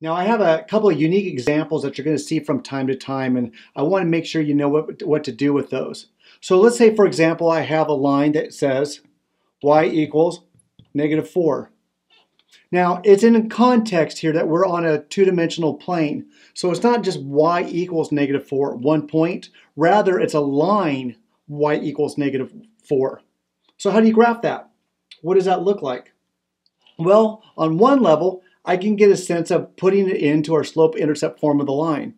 Now I have a couple of unique examples that you're going to see from time to time and I want to make sure you know what, what to do with those. So let's say for example I have a line that says y equals negative 4. Now it's in context here that we're on a two-dimensional plane. So it's not just y equals negative 4 at one point, rather it's a line y equals negative 4. So how do you graph that? What does that look like? Well, on one level, I can get a sense of putting it into our slope-intercept form of the line.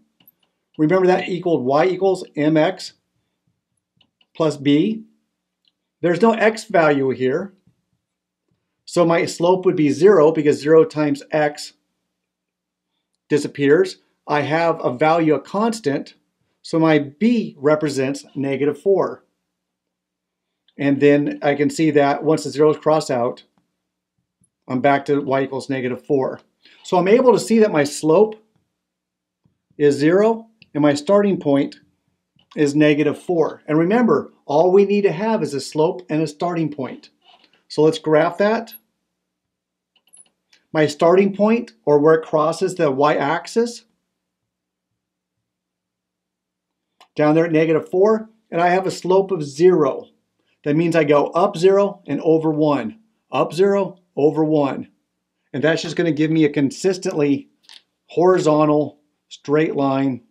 Remember that equaled y equals mx plus b. There's no x value here. So my slope would be 0 because 0 times x disappears. I have a value, a constant, so my b represents negative 4. And then I can see that once the zeros cross out, I'm back to y equals negative 4. So I'm able to see that my slope is 0 and my starting point is negative 4. And remember, all we need to have is a slope and a starting point. So let's graph that. My starting point, or where it crosses the y-axis, down there at negative 4, and I have a slope of 0. That means I go up 0 and over 1. Up 0, over 1. And that's just going to give me a consistently horizontal straight line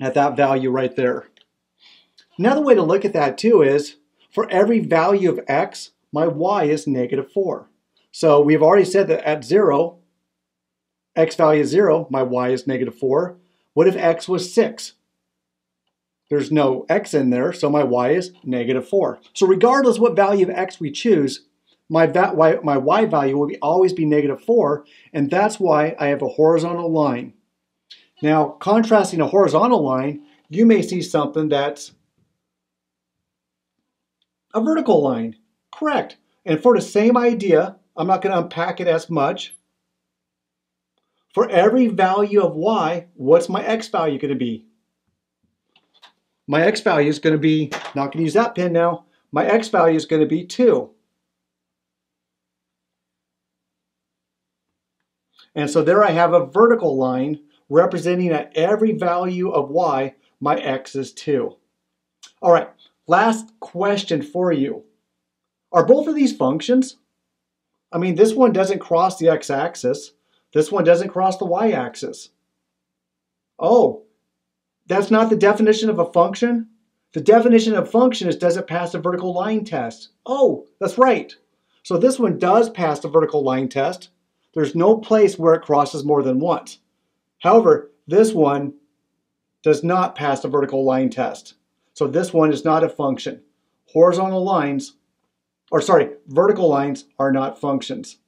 at that value right there. Another way to look at that too is for every value of x, my y is negative 4. So we've already said that at 0, x value is 0, my y is negative 4. What if x was 6? There's no x in there, so my y is negative 4. So regardless what value of x we choose, my, y, my y value will be, always be negative 4, and that's why I have a horizontal line. Now, contrasting a horizontal line, you may see something that's a vertical line. Correct. And for the same idea, I'm not going to unpack it as much. For every value of y, what's my x value going to be? My x value is going to be, not going to use that pin now, my x value is going to be 2. And so there I have a vertical line representing at every value of y, my x is 2. All right, last question for you. Are both of these functions? I mean, this one doesn't cross the x-axis. This one doesn't cross the y-axis. Oh, that's not the definition of a function. The definition of function is does it pass a vertical line test? Oh, that's right. So this one does pass the vertical line test. There's no place where it crosses more than once. However, this one does not pass the vertical line test. So this one is not a function. Horizontal lines, or sorry, vertical lines are not functions.